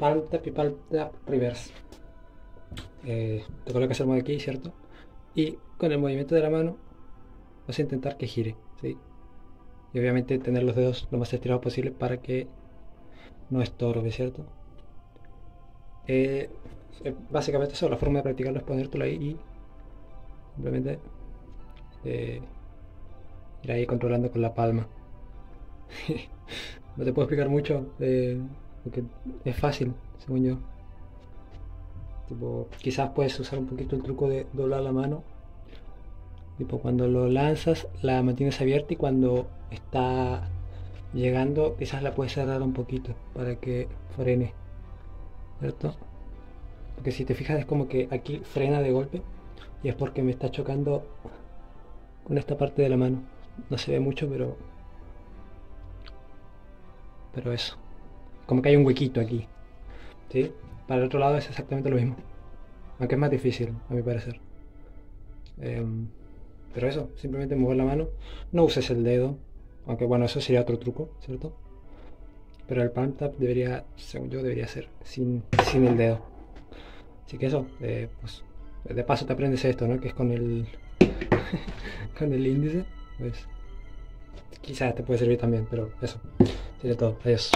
palm tap reverse. Eh, te colocas el modo aquí, ¿cierto? Y con el movimiento de la mano vas a intentar que gire, ¿sí? Y obviamente tener los dedos lo más estirados posible para que no estorbe, ¿cierto? Eh, eh, básicamente eso, la forma de practicarlo es ponértelo ahí y simplemente ir ahí controlando con la palma. no te puedo explicar mucho porque es fácil, según yo. Tipo, quizás puedes usar un poquito el truco de doblar la mano. Tipo, cuando lo lanzas, la mantienes abierta y cuando está llegando, quizás la puedes cerrar un poquito para que frene. ¿Cierto? Porque si te fijas es como que aquí frena de golpe y es porque me está chocando con esta parte de la mano. No se ve mucho, pero... Pero eso. Como que hay un huequito aquí. ¿Sí? Para el otro lado es exactamente lo mismo. Aunque es más difícil, a mi parecer. Em, pero eso, simplemente mover la mano. No uses el dedo. Aunque bueno, eso sería otro truco, ¿cierto? Pero el palm tap debería, según yo, debería ser sin, sin el dedo. Así que eso, eh, pues de paso te aprendes esto, ¿no? Que es con el con el índice. Pues quizás te puede servir también, pero eso. Sería todo. Adiós.